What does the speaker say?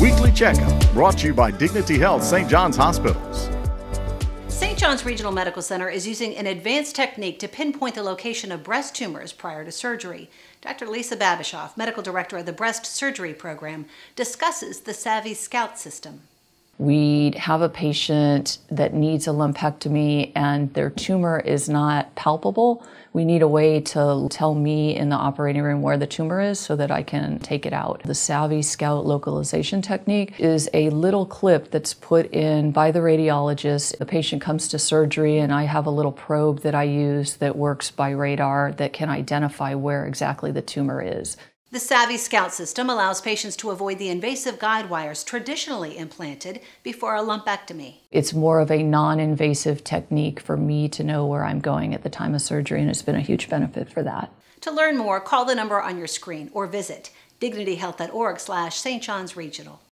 Weekly Checkup, brought to you by Dignity Health St. John's Hospitals. St. John's Regional Medical Center is using an advanced technique to pinpoint the location of breast tumors prior to surgery. Dr. Lisa Babashoff, Medical Director of the Breast Surgery Program, discusses the SAVI Scout system. We have a patient that needs a lumpectomy and their tumor is not palpable. We need a way to tell me in the operating room where the tumor is so that I can take it out. The SAVI Scout localization technique is a little clip that's put in by the radiologist. The patient comes to surgery and I have a little probe that I use that works by radar that can identify where exactly the tumor is. The SAVI Scout system allows patients to avoid the invasive guide wires traditionally implanted before a lumpectomy. It's more of a non invasive technique for me to know where I'm going at the time of surgery, and it's been a huge benefit for that. To learn more, call the number on your screen or visit dignityhealth.org slash St. John's Regional.